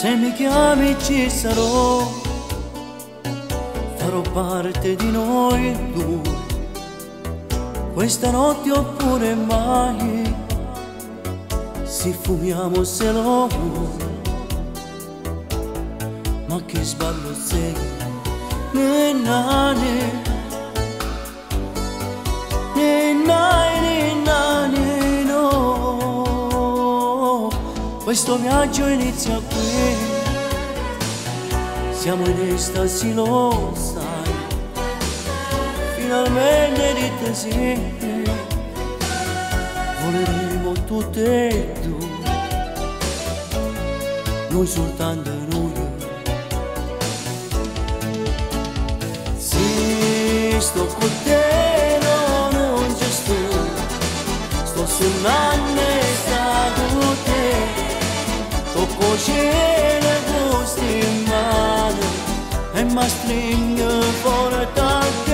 Se mi chiami ci sarò, farò parte di noi due, questa notte oppure mai, se fumiamo se lo vuoi, ma che sballo sei, ne questo viaggio inizia qui, siamo in estasi, lo sai, finalmente di te sì, voleremo tutte e due, noi soltanto noi. Sì, sto con te, tocco cielo e gusti in mano, e mi stringo fuori da te,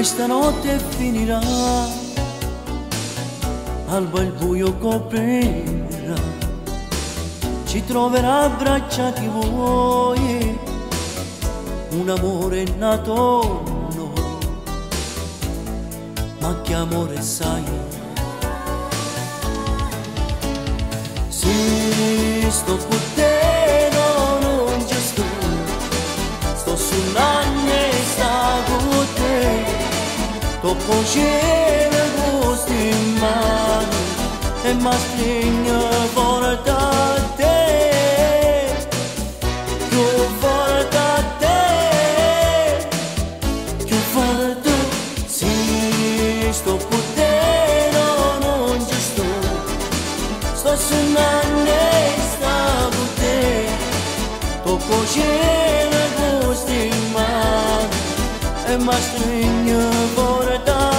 Questa notte finirà, alba il buio coprirà, ci troverà abbracciati voi, un amore nato noi, ma che amore sai? Sì, sto con tocco cielo e gusti in mano e mi stringo fuori da te, più fuori da te, più fuori da te, sì, sto con te, no, non ci sto, sto suonando e sta con te, tocco cielo e gusti in mano e mi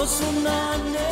Osunane